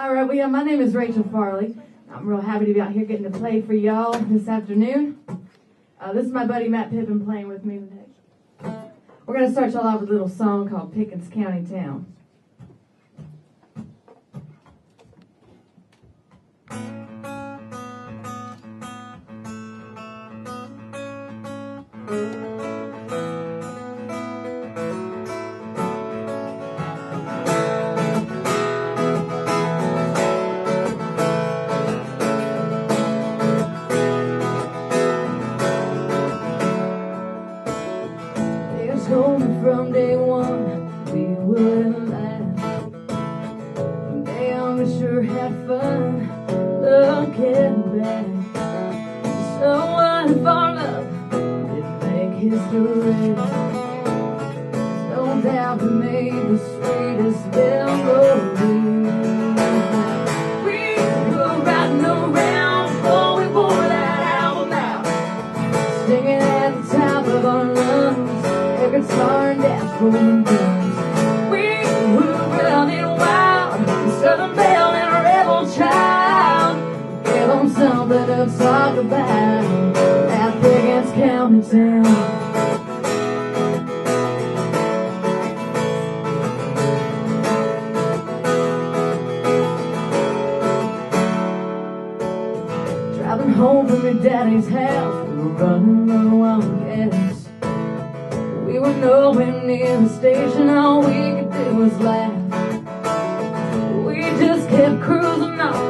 All right, well, yeah, my name is Rachel Farley. I'm real happy to be out here getting to play for y'all this afternoon. Uh, this is my buddy Matt Pippin playing with me today. We're going to start y'all off with a little song called Pickens County Town. There's fun looking back. So what if our love did make history? No doubt we made the sweetest memories. Singing at the top of our lungs, air guitar and dashboard something to talk about at Pickens County Town. Driving home from your daddy's house, we were running low on gas. We were nowhere near the station, all we could do was laugh. We just kept cruising on,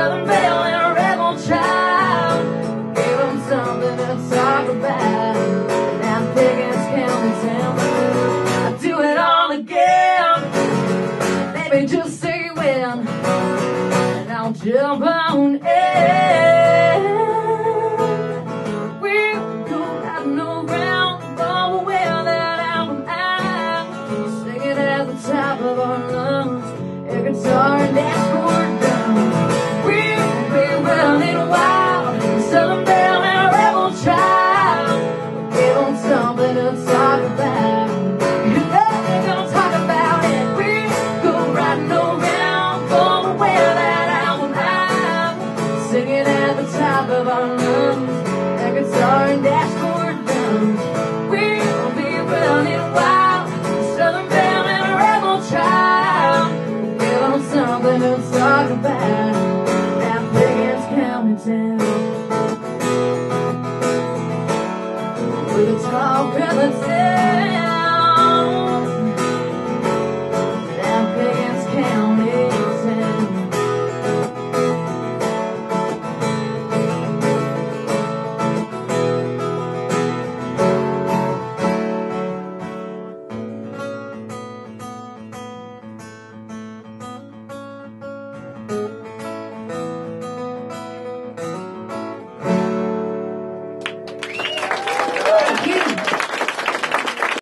Southern Belle and a rebel child. Gave them something to talk about. Now Pickens County town, I do it all again. Baby, just say when, and I'll jump on in. Talk about. That of the town.